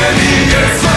Rebellion